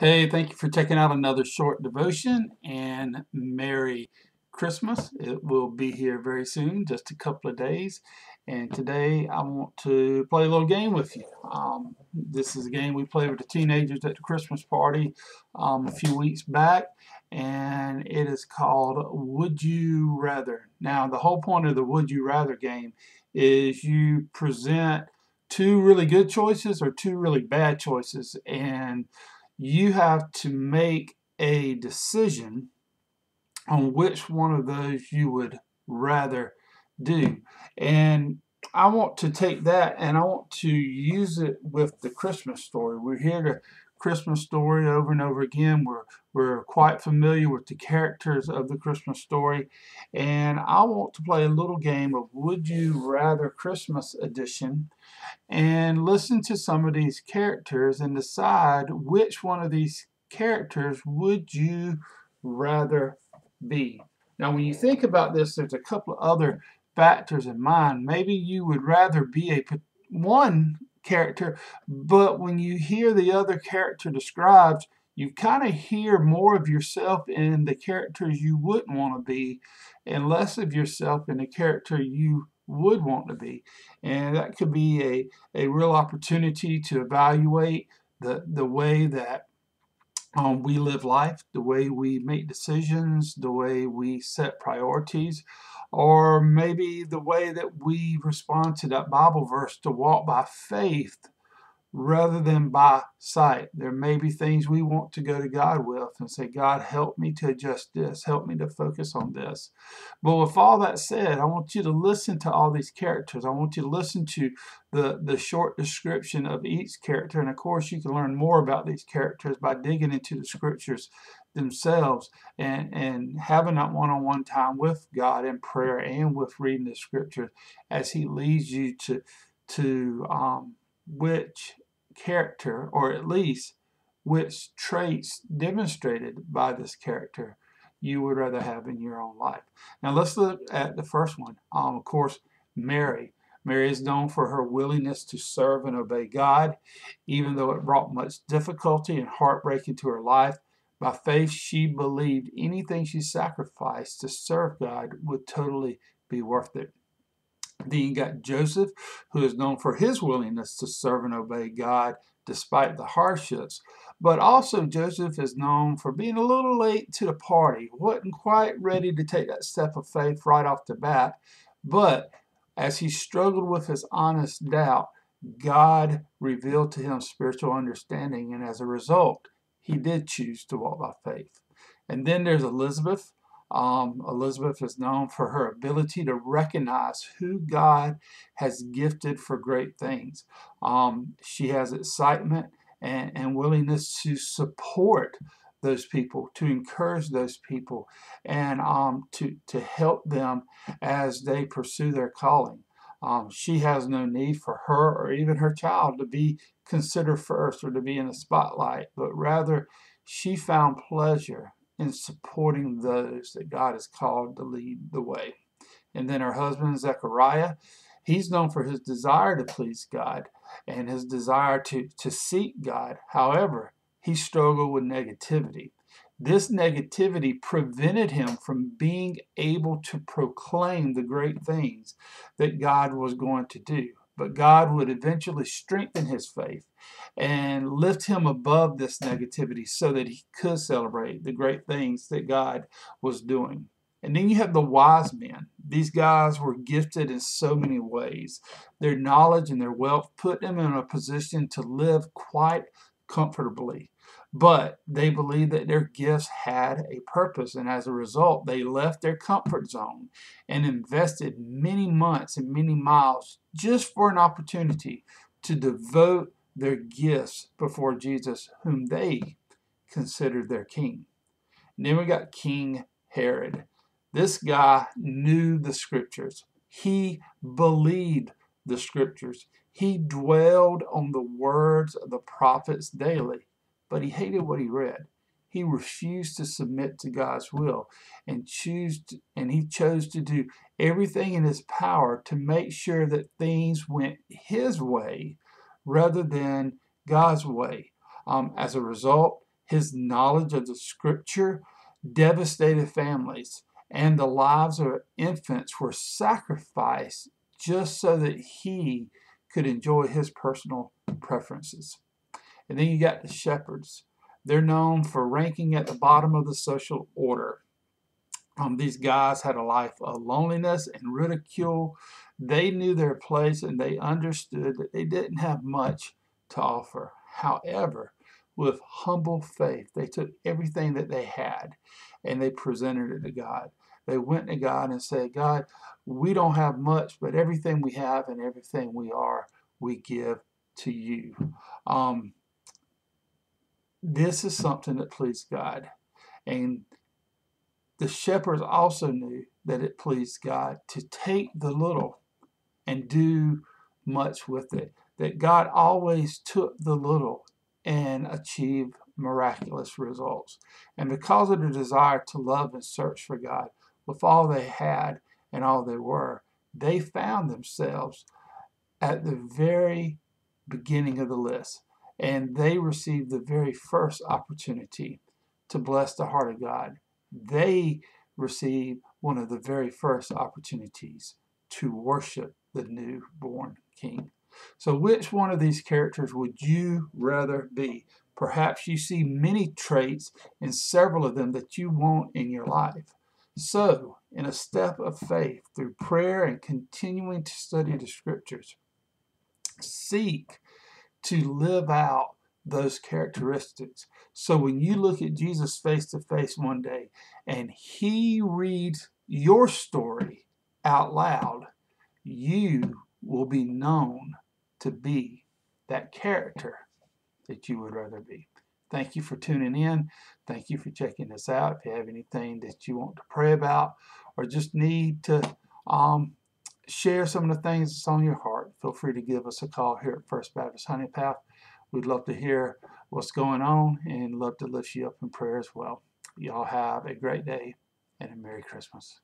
Hey, thank you for checking out another short devotion and Merry Christmas. It will be here very soon, just a couple of days. And today I want to play a little game with you. Um, this is a game we played with the teenagers at the Christmas party um, a few weeks back, and it is called Would You Rather. Now, the whole point of the Would You Rather game is you present two really good choices or two really bad choices, and you have to make a decision on which one of those you would rather do. And I want to take that and I want to use it with the Christmas story. We're here to Christmas story over and over again. We're we're quite familiar with the characters of the Christmas story, and I want to play a little game of Would You Rather Christmas Edition and listen to some of these characters and decide which one of these characters would you rather be. Now, when you think about this, there's a couple of other factors in mind. Maybe you would rather be a one character, but when you hear the other character described, you kind of hear more of yourself in the characters you wouldn't want to be and less of yourself in the character you would want to be. And that could be a, a real opportunity to evaluate the, the way that um, we live life, the way we make decisions, the way we set priorities, or maybe the way that we respond to that Bible verse to walk by faith rather than by sight. There may be things we want to go to God with and say, God, help me to adjust this, help me to focus on this. But with all that said, I want you to listen to all these characters. I want you to listen to the, the short description of each character. And of course, you can learn more about these characters by digging into the scriptures themselves and, and having that one on one time with God in prayer and with reading the scriptures as He leads you to, to um, which character, or at least which traits demonstrated by this character you would rather have in your own life. Now let's look at the first one. Um, of course, Mary. Mary is known for her willingness to serve and obey God, even though it brought much difficulty and heartbreak into her life. By faith, she believed anything she sacrificed to serve God would totally be worth it. Then you got Joseph, who is known for his willingness to serve and obey God despite the hardships. But also, Joseph is known for being a little late to the party, wasn't quite ready to take that step of faith right off the bat. But as he struggled with his honest doubt, God revealed to him spiritual understanding, and as a result, he did choose to walk by faith. And then there's Elizabeth, um, Elizabeth is known for her ability to recognize who God has gifted for great things. Um, she has excitement and, and willingness to support those people, to encourage those people, and um, to, to help them as they pursue their calling. Um, she has no need for her or even her child to be considered first or to be in the spotlight, but rather she found pleasure in supporting those that God has called to lead the way. And then her husband, Zechariah, he's known for his desire to please God and his desire to, to seek God. However, he struggled with negativity. This negativity prevented him from being able to proclaim the great things that God was going to do. But God would eventually strengthen his faith and lift him above this negativity so that he could celebrate the great things that God was doing. And then you have the wise men. These guys were gifted in so many ways. Their knowledge and their wealth put them in a position to live quite comfortably. But they believed that their gifts had a purpose, and as a result, they left their comfort zone and invested many months and many miles just for an opportunity to devote their gifts before Jesus, whom they considered their king. And then we got King Herod. This guy knew the scriptures. He believed the scriptures. He dwelled on the words of the prophets daily, but he hated what he read. He refused to submit to God's will and choose to, and he chose to do everything in his power to make sure that things went his way rather than God's way. Um, as a result, His knowledge of the scripture devastated families, and the lives of infants were sacrificed just so that he could enjoy his personal preferences. And then you got the shepherds. They're known for ranking at the bottom of the social order. Um, these guys had a life of loneliness and ridicule. They knew their place and they understood that they didn't have much to offer. However, with humble faith, they took everything that they had and they presented it to God. They went to God and said, God, we don't have much, but everything we have and everything we are, we give to you. Um, this is something that pleased God. And the shepherds also knew that it pleased God to take the little and do much with it. That God always took the little and achieved miraculous results. And because of the desire to love and search for God with all they had and all they were, they found themselves at the very beginning of the list and they received the very first opportunity to bless the heart of God. They received one of the very first opportunities to worship the newborn king. So, which one of these characters would you rather be? Perhaps you see many traits in several of them that you want in your life. So, in a step of faith, through prayer and continuing to study the scriptures, seek to live out those characteristics. So when you look at Jesus face to face one day and he reads your story out loud, you will be known to be that character that you would rather be. Thank you for tuning in. Thank you for checking this out. If you have anything that you want to pray about or just need to um, share some of the things that's on your heart, feel free to give us a call here at First Baptist Honea Path. We'd love to hear what's going on and love to lift you up in prayer as well. Y'all have a great day and a Merry Christmas.